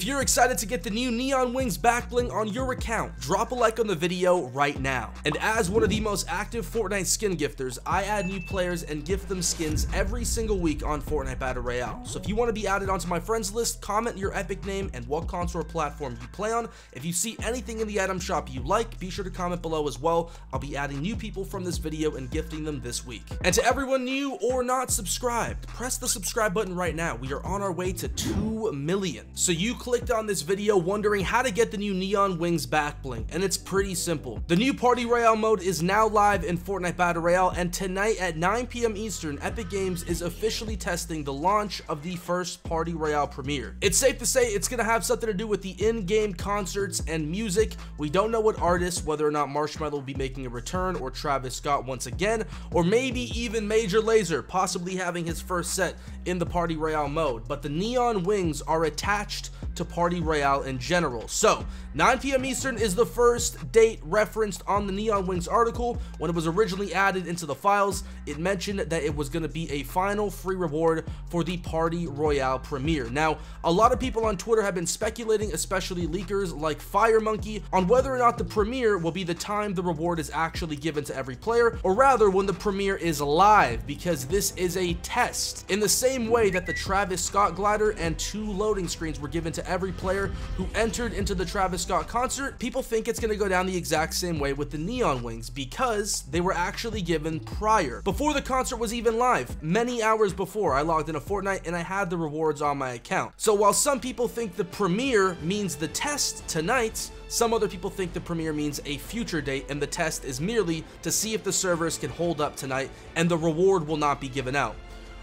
If you're excited to get the new Neon Wings back bling on your account, drop a like on the video right now. And as one of the most active Fortnite skin gifters, I add new players and gift them skins every single week on Fortnite Battle Royale. So if you want to be added onto my friends list, comment your epic name and what console or platform you play on. If you see anything in the item shop you like, be sure to comment below as well. I'll be adding new people from this video and gifting them this week. And to everyone new or not subscribed, press the subscribe button right now. We are on our way to 2 million. So you click clicked on this video wondering how to get the new Neon Wings back bling, and it's pretty simple. The new Party Royale mode is now live in Fortnite Battle Royale, and tonight at 9 p.m. Eastern, Epic Games is officially testing the launch of the first Party Royale premiere. It's safe to say it's gonna have something to do with the in-game concerts and music. We don't know what artists, whether or not Marshmello will be making a return, or Travis Scott once again, or maybe even Major Lazer, possibly having his first set in the Party Royale mode, but the Neon Wings are attached to Party Royale in general. So, 9 p.m. Eastern is the first date referenced on the Neon Wings article. When it was originally added into the files, it mentioned that it was going to be a final free reward for the Party Royale premiere. Now, a lot of people on Twitter have been speculating, especially leakers like Fire Monkey, on whether or not the premiere will be the time the reward is actually given to every player, or rather when the premiere is live, because this is a test. In the same way that the Travis Scott glider and two loading screens were given to every player who entered into the Travis Scott concert, people think it's going to go down the exact same way with the Neon Wings because they were actually given prior. Before the concert was even live, many hours before, I logged into Fortnite and I had the rewards on my account. So while some people think the premiere means the test tonight, some other people think the premiere means a future date and the test is merely to see if the servers can hold up tonight and the reward will not be given out.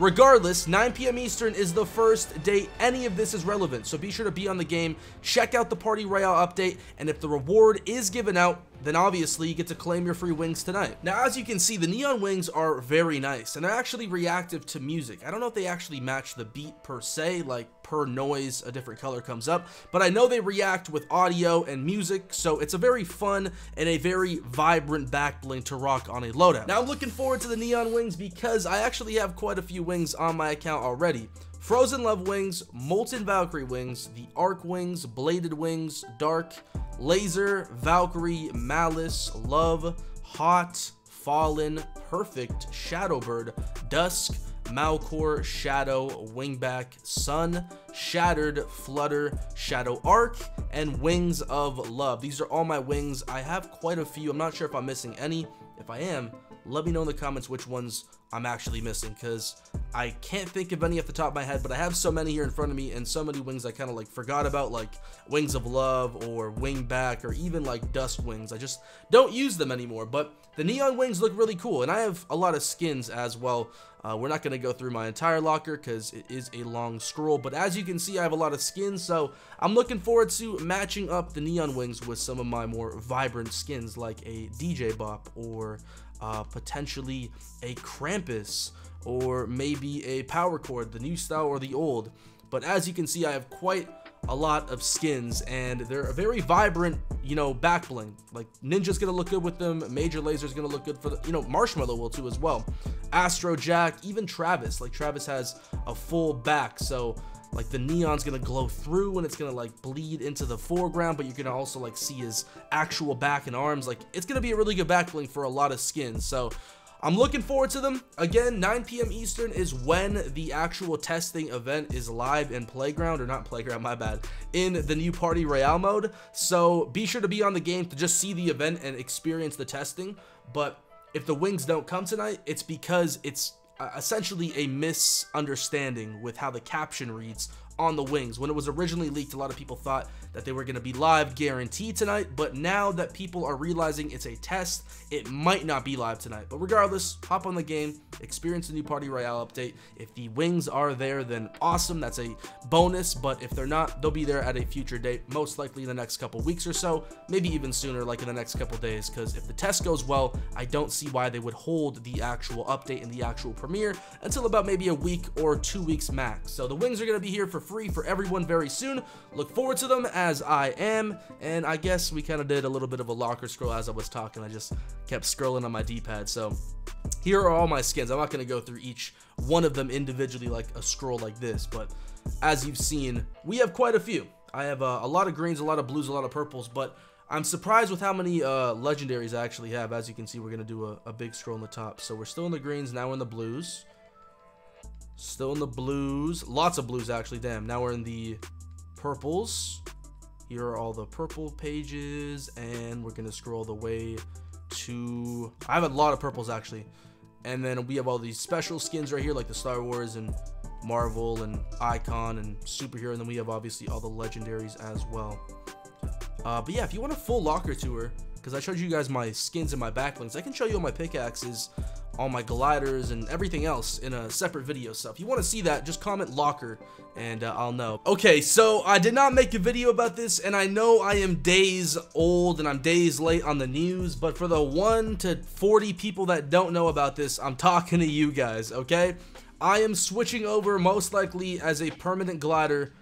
Regardless, 9 p.m. Eastern is the first day any of this is relevant, so be sure to be on the game, check out the Party Royale update, and if the reward is given out, then obviously you get to claim your free wings tonight. Now, as you can see, the neon wings are very nice, and they're actually reactive to music. I don't know if they actually match the beat per se, like per noise, a different color comes up, but I know they react with audio and music, so it's a very fun and a very vibrant back bling to rock on a loadout. Now, I'm looking forward to the neon wings because I actually have quite a few wings on my account already. Frozen Love Wings, Molten Valkyrie Wings, the Arc Wings, Bladed Wings, Dark, Laser, Valkyrie, Malice, Love, Hot, Fallen, Perfect, Shadowbird, Dusk, Malcore, Shadow, Wingback, Sun, Shattered, Flutter, Shadow Arc, and Wings of Love. These are all my wings. I have quite a few. I'm not sure if I'm missing any. If I am, let me know in the comments which ones I'm actually missing because I can't think of any off the top of my head, but I have so many here in front of me and so many wings I kind of like forgot about, like Wings of Love or Wingback or even like Dust Wings. I just don't use them anymore, but the neon wings look really cool, and I have a lot of skins as well. Uh, we're not going to go through my entire locker because it is a long scroll, but as you can see, I have a lot of skins, so I'm looking forward to matching up the neon wings with some of my more vibrant skins like a DJ Bop or uh, potentially a Krampus or maybe a power chord, the new style or the old. But as you can see, I have quite a lot of skins and they're a very vibrant, you know, back bling. Like Ninja's gonna look good with them, Major Lazer's gonna look good for the, you know, Marshmello will too as well. Astro Jack, even Travis, like Travis has a full back, so like the neon's gonna glow through and it's gonna like bleed into the foreground but you're gonna also like see his actual back and arms like it's gonna be a really good back bling for a lot of skins so I'm looking forward to them. Again, 9 p.m. Eastern is when the actual testing event is live in Playground, or not Playground, my bad, in the new Party Royale mode. So be sure to be on the game to just see the event and experience the testing. But if the wings don't come tonight, it's because it's essentially a misunderstanding with how the caption reads on the wings. When it was originally leaked, a lot of people thought that they were going to be live guaranteed tonight, but now that people are realizing it's a test, it might not be live tonight. But regardless, hop on the game, experience the new Party Royale update. If the wings are there, then awesome, that's a bonus, but if they're not, they'll be there at a future date, most likely in the next couple weeks or so, maybe even sooner, like in the next couple days, because if the test goes well, I don't see why they would hold the actual update and the actual premiere until about maybe a week or two weeks max. So the wings are going to be here for free for everyone very soon. Look forward to them as I am. And I guess we kind of did a little bit of a locker scroll as I was talking. I just kept scrolling on my D-pad. So here are all my skins. I'm not going to go through each one of them individually like a scroll like this. But as you've seen, we have quite a few. I have uh, a lot of greens, a lot of blues, a lot of purples, but I'm surprised with how many uh, legendaries I actually have. As you can see, we're going to do a, a big scroll in the top. So we're still in the greens, now in the blues. Still in the blues. Lots of blues, actually. Damn. Now we're in the purples. Here are all the purple pages, and we're going to scroll the way to... I have a lot of purples, actually. And then we have all these special skins right here, like the Star Wars and Marvel and Icon and Superhero. And then we have, obviously, all the legendaries as well. Uh, but yeah, if you want a full locker tour, because I showed you guys my skins and my back blings, I can show you all my pickaxes all my gliders and everything else in a separate video. So if you want to see that, just comment locker and uh, I'll know. Okay, so I did not make a video about this and I know I am days old and I'm days late on the news, but for the 1 to 40 people that don't know about this, I'm talking to you guys, okay? I am switching over most likely as a permanent glider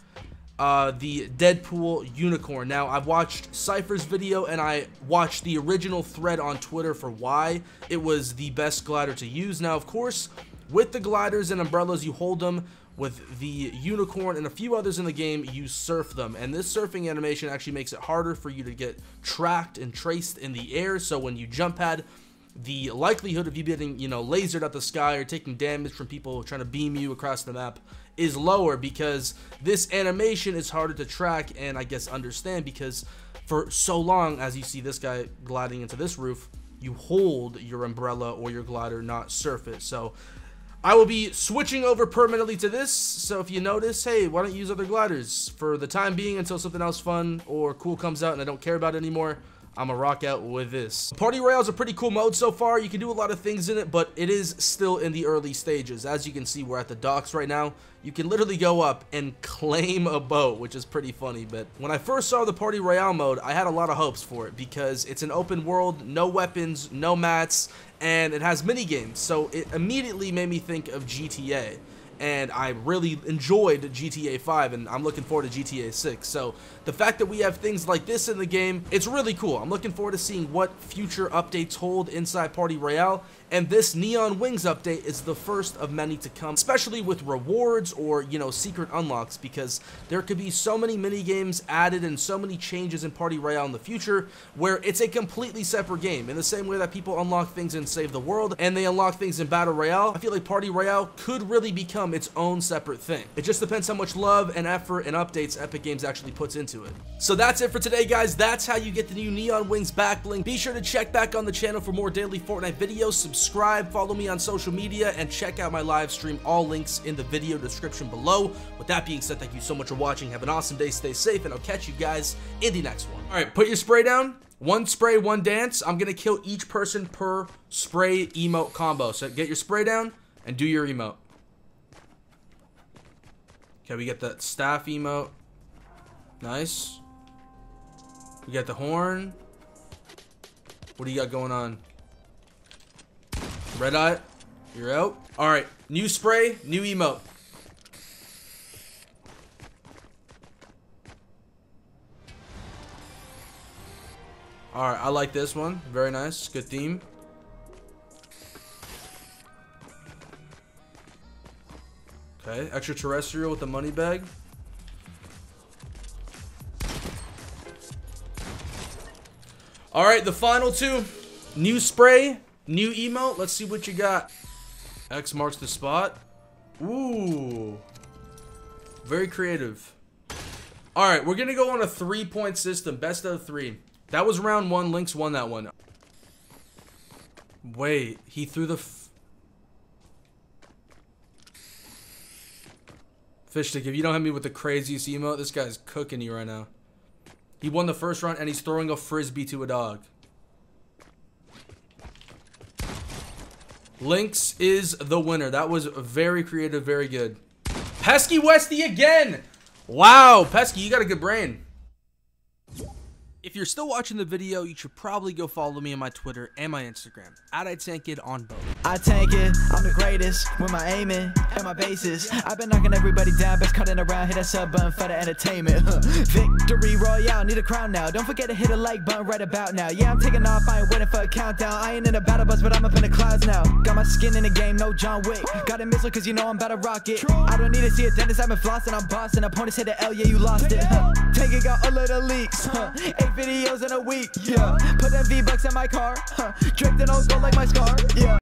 uh, the Deadpool Unicorn. Now, I've watched Sypher's video and I watched the original thread on Twitter for why it was the best glider to use. Now, of course, with the gliders and umbrellas, you hold them. With the Unicorn and a few others in the game, you surf them. And this surfing animation actually makes it harder for you to get tracked and traced in the air. So when you jump pad, the likelihood of you getting, you know, lasered at the sky or taking damage from people trying to beam you across the map is lower because this animation is harder to track and I guess understand because for so long as you see this guy gliding into this roof, you hold your umbrella or your glider, not surf it. So I will be switching over permanently to this, so if you notice, hey, why don't you use other gliders for the time being until something else fun or cool comes out and I don't care about it anymore. I'm gonna rock out with this. Party Royale is a pretty cool mode so far. You can do a lot of things in it, but it is still in the early stages. As you can see, we're at the docks right now. You can literally go up and claim a boat, which is pretty funny. But when I first saw the Party Royale mode, I had a lot of hopes for it because it's an open world, no weapons, no mats, and it has mini games. So it immediately made me think of GTA and I really enjoyed GTA 5 and I'm looking forward to GTA 6. So the fact that we have things like this in the game, it's really cool. I'm looking forward to seeing what future updates hold inside Party Royale and this Neon Wings update is the first of many to come, especially with rewards or, you know, secret unlocks, because there could be so many mini games added and so many changes in Party Royale in the future, where it's a completely separate game. In the same way that people unlock things in Save the World, and they unlock things in Battle Royale, I feel like Party Royale could really become its own separate thing. It just depends how much love and effort and updates Epic Games actually puts into it. So that's it for today, guys. That's how you get the new Neon Wings back bling. Be sure to check back on the channel for more daily Fortnite videos. Subscribe subscribe, follow me on social media, and check out my live stream. All links in the video description below. With that being said, thank you so much for watching. Have an awesome day, stay safe, and I'll catch you guys in the next one. All right, put your spray down. One spray, one dance. I'm going to kill each person per spray emote combo. So get your spray down and do your emote. Okay, we get the staff emote. Nice. We got the horn. What do you got going on? Red Eye, you're out. All right, new spray, new emote. All right, I like this one. Very nice. Good theme. Okay, extraterrestrial with the money bag. All right, the final two. New spray, New emote, let's see what you got. X marks the spot. Ooh. Very creative. Alright, we're going to go on a three-point system. Best of three. That was round one. Lynx won that one. Wait, he threw the... Fish stick, if you don't have me with the craziest emote, this guy's cooking you right now. He won the first round and he's throwing a frisbee to a dog. Lynx is the winner. That was very creative, very good. Pesky Westy again! Wow, Pesky, you got a good brain. If you're still watching the video, you should probably go follow me on my Twitter and my Instagram, at iTankid on both. I tank it, I'm the greatest with my aiming and my bases. I've been knocking everybody down, best cutting around, hit that sub button for the entertainment. Victory Royale, need a crown now. Don't forget to hit a like button right about now. Yeah, I'm taking off, I ain't waiting for a countdown. I ain't in a battle bus, but I'm up in the clouds now. Got my skin in the game, no John Wick. Got a missile cause you know I'm about to rock it. I don't need to see a dentist, I've been flossing, I'm bossing. Opponents hit the L, yeah, you lost it. Take it, got all of the leaks. Eight videos in a week, yeah. Put them V-Bucks in my car, huh. Drifting on gold like my scar, yeah.